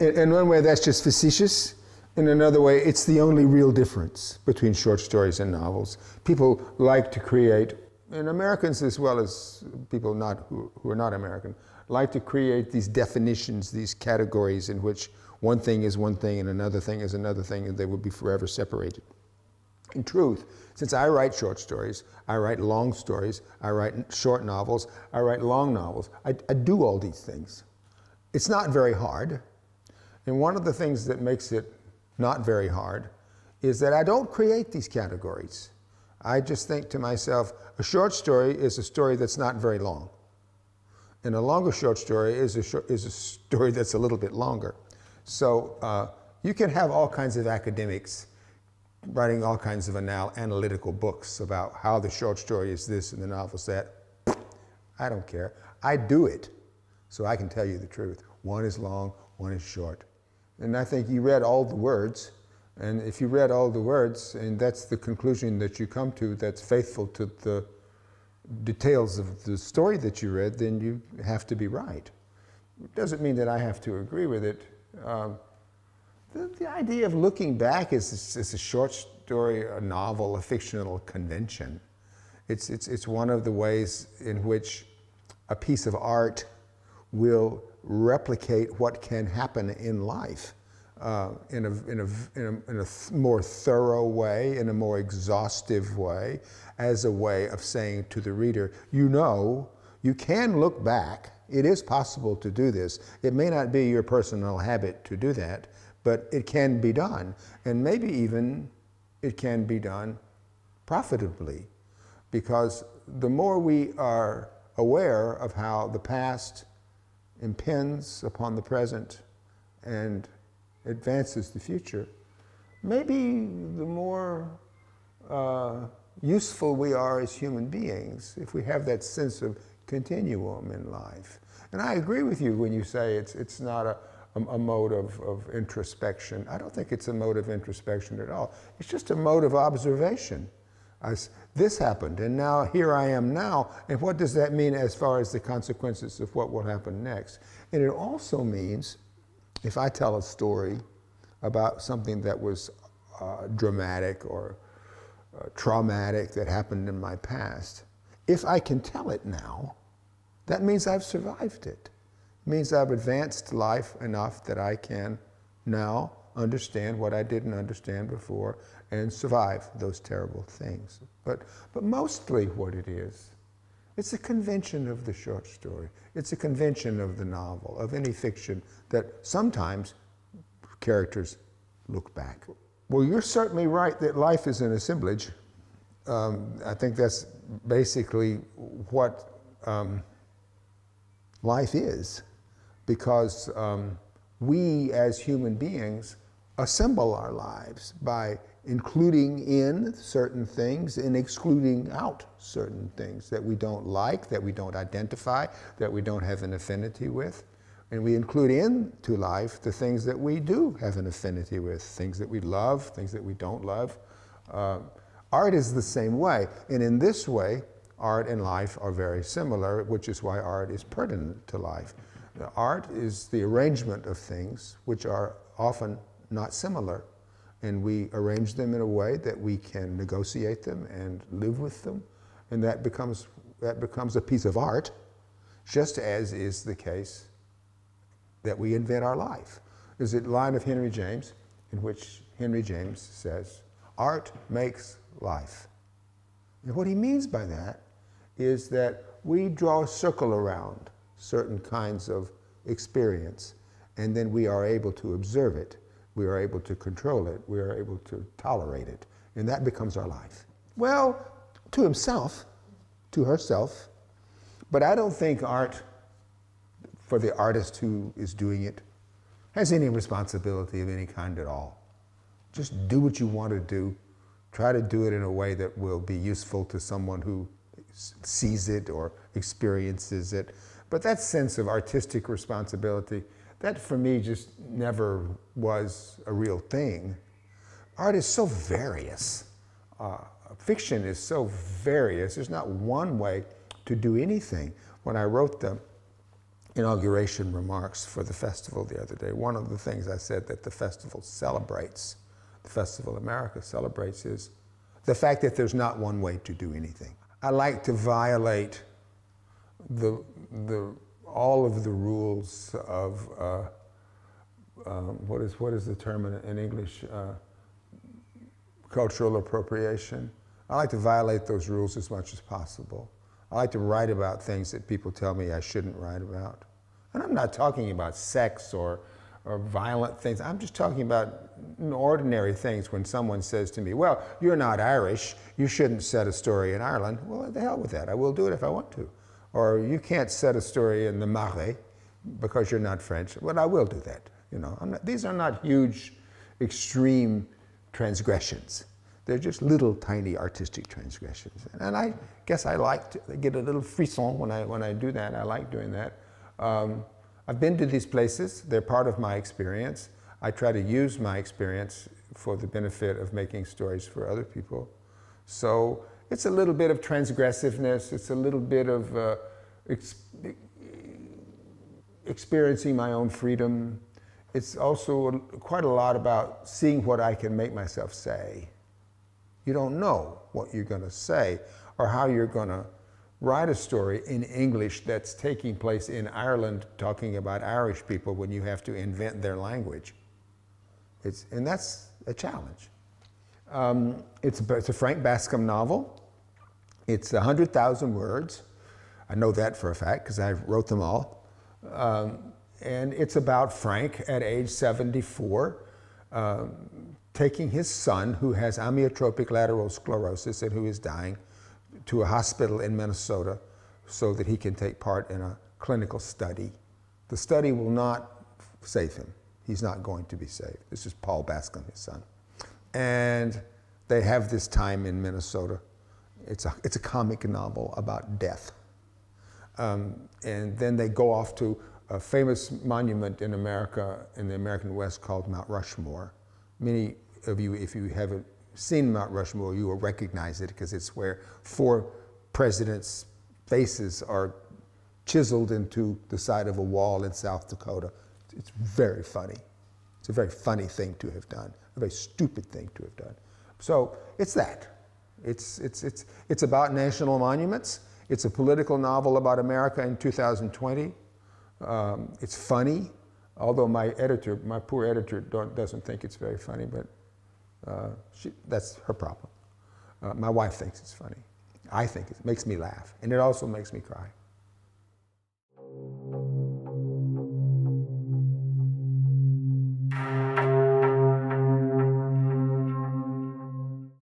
in, one way, that's just facetious. In another way, it's the only real difference between short stories and novels. People like to create, and Americans as well as people not, who, who are not American, like to create these definitions, these categories in which one thing is one thing and another thing is another thing, and they will be forever separated. In truth, since I write short stories, I write long stories, I write short novels, I write long novels, I, I do all these things. It's not very hard. And one of the things that makes it not very hard is that I don't create these categories. I just think to myself, a short story is a story that's not very long. And a longer short story is a, short, is a story that's a little bit longer. So uh, you can have all kinds of academics writing all kinds of anal analytical books about how the short story is this and the novel's that. I don't care. I do it, so I can tell you the truth. One is long, one is short. And I think you read all the words, and if you read all the words, and that's the conclusion that you come to that's faithful to the details of the story that you read, then you have to be right. It doesn't mean that I have to agree with it. Um, the, the idea of looking back is, is a short story, a novel, a fictional convention. It's, it's, it's one of the ways in which a piece of art will replicate what can happen in life uh, in, a, in, a, in, a, in a more thorough way, in a more exhaustive way, as a way of saying to the reader, you know, you can look back. It is possible to do this. It may not be your personal habit to do that, but it can be done. And maybe even it can be done profitably because the more we are aware of how the past impends upon the present and advances the future, maybe the more uh, useful we are as human beings if we have that sense of continuum in life. And I agree with you when you say it's, it's not a, a, a mode of, of introspection. I don't think it's a mode of introspection at all. It's just a mode of observation. This happened, and now here I am now, and what does that mean as far as the consequences of what will happen next? And it also means, if I tell a story about something that was uh, dramatic or uh, traumatic that happened in my past, if I can tell it now, that means I've survived it means I've advanced life enough that I can now understand what I didn't understand before and survive those terrible things. But, but mostly what it is, it's a convention of the short story. It's a convention of the novel, of any fiction that sometimes characters look back. Well, you're certainly right that life is an assemblage. Um, I think that's basically what um, life is because um, we as human beings assemble our lives by including in certain things and excluding out certain things that we don't like, that we don't identify, that we don't have an affinity with. And we include into life the things that we do have an affinity with, things that we love, things that we don't love. Uh, art is the same way. And in this way, art and life are very similar, which is why art is pertinent to life. Art is the arrangement of things which are often not similar. And we arrange them in a way that we can negotiate them and live with them. And that becomes, that becomes a piece of art, just as is the case that we invent our life. There's a line of Henry James in which Henry James says, Art makes life. And what he means by that is that we draw a circle around certain kinds of experience, and then we are able to observe it, we are able to control it, we are able to tolerate it, and that becomes our life. Well, to himself, to herself, but I don't think art, for the artist who is doing it, has any responsibility of any kind at all. Just do what you want to do. Try to do it in a way that will be useful to someone who sees it or experiences it. But that sense of artistic responsibility, that for me just never was a real thing. Art is so various. Uh, fiction is so various. There's not one way to do anything. When I wrote the inauguration remarks for the festival the other day, one of the things I said that the festival celebrates, the Festival America celebrates, is the fact that there's not one way to do anything. I like to violate the, the, all of the rules of uh, um, what is what is the term in, in English? Uh, cultural appropriation. I like to violate those rules as much as possible. I like to write about things that people tell me I shouldn't write about. And I'm not talking about sex or, or violent things. I'm just talking about ordinary things when someone says to me, Well, you're not Irish. You shouldn't set a story in Ireland. Well, the hell with that. I will do it if I want to. Or you can't set a story in the Marais because you're not French. Well, I will do that. You know, not, these are not huge, extreme transgressions. They're just little tiny artistic transgressions. And I guess I like to get a little frisson when I, when I do that. I like doing that. Um, I've been to these places. They're part of my experience. I try to use my experience for the benefit of making stories for other people. So it's a little bit of transgressiveness. It's a little bit of uh, ex experiencing my own freedom it's also quite a lot about seeing what I can make myself say. You don't know what you're going to say or how you're going to write a story in English that's taking place in Ireland talking about Irish people when you have to invent their language. It's, and that's a challenge. Um, it's, a, it's a Frank Bascombe novel. It's 100,000 words. I know that for a fact because I wrote them all. Um, and it's about Frank at age 74 um, taking his son, who has amyotrophic lateral sclerosis and who is dying, to a hospital in Minnesota so that he can take part in a clinical study. The study will not save him. He's not going to be saved. This is Paul Bascombe, his son. And they have this time in Minnesota. It's a, it's a comic novel about death. Um, and then they go off to a famous monument in America, in the American West, called Mount Rushmore. Many of you, if you haven't seen Mount Rushmore, you will recognize it because it's where four presidents' faces are chiseled into the side of a wall in South Dakota. It's very funny. It's a very funny thing to have done, a very stupid thing to have done. So it's that. It's, it's, it's, it's about national monuments. It's a political novel about America in 2020. Um, it's funny, although my editor, my poor editor, doesn't think it's very funny, but uh, she, that's her problem. Uh, my wife thinks it's funny. I think it makes me laugh, and it also makes me cry.